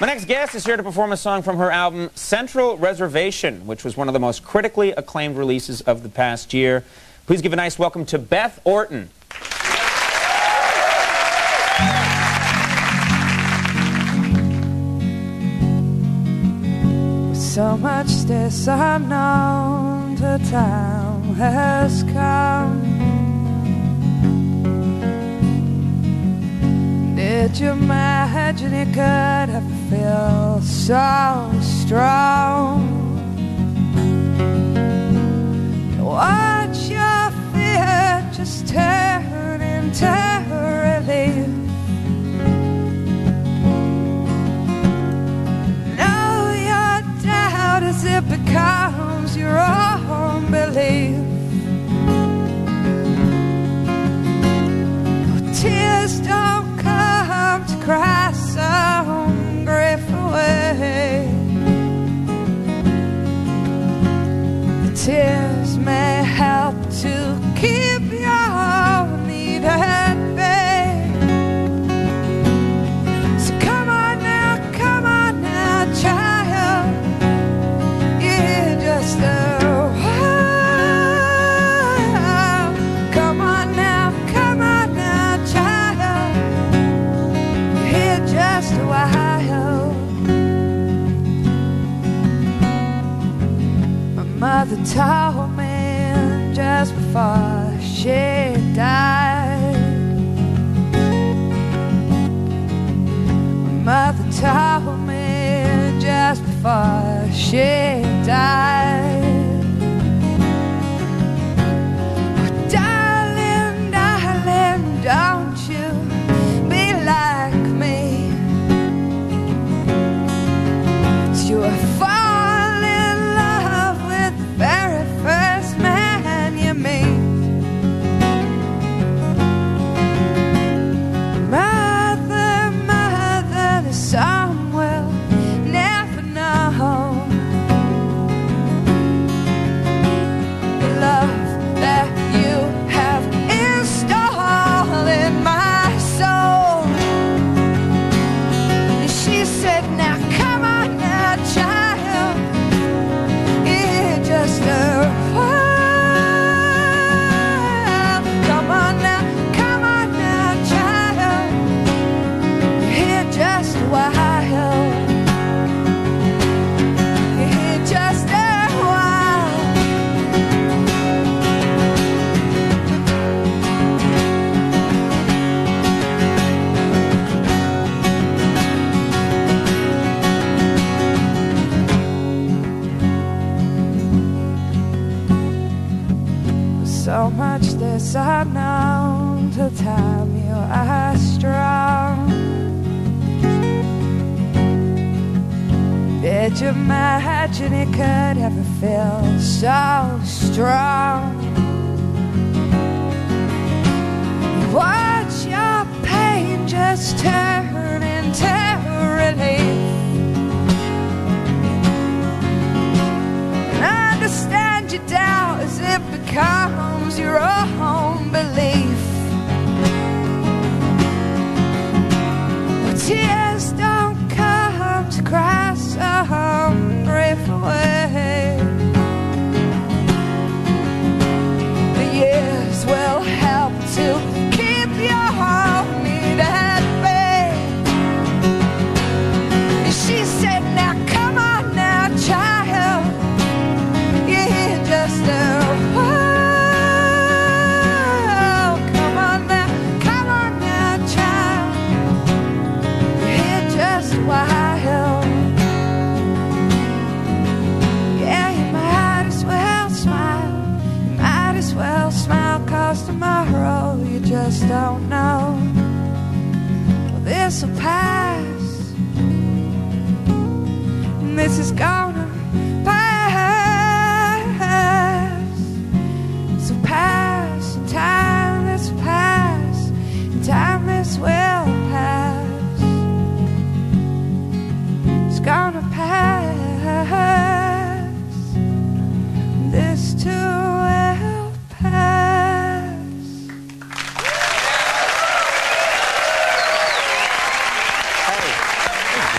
My next guest is here to perform a song from her album Central Reservation, which was one of the most critically acclaimed releases of the past year. Please give a nice welcome to Beth Orton. So much this unknown, the time has come. Did you imagine it could ever feel so strong? Watch your fear just turn into relief. Know your doubt as it becomes your own belief. Mother told me just before she died. Mother told me just before she died. Mother, much this unknown to time you are strong. Did you imagine it could ever feel so strong? Watch your pain just turn into relief. And understand doubt as it becomes your own belief. Don't know. Well, this'll pass. And this is gonna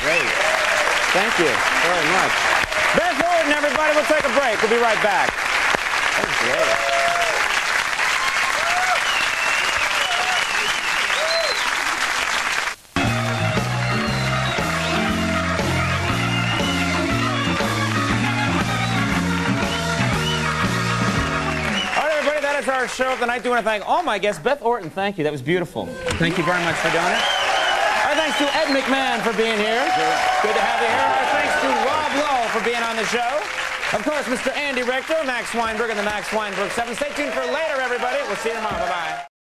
Great. Thank you very much. Beth Orton, everybody. We'll take a break. We'll be right back. That That's great. show of the night. I do want to thank all my guests. Beth Orton, thank you. That was beautiful. Thank you very much for doing it. Our thanks to Ed McMahon for being here. Good to have you here. Our thanks to Rob Lowe for being on the show. Of course, Mr. Andy Richter, Max Weinberg, and the Max Weinberg 7. Stay tuned for later, everybody. We'll see you tomorrow. Bye-bye.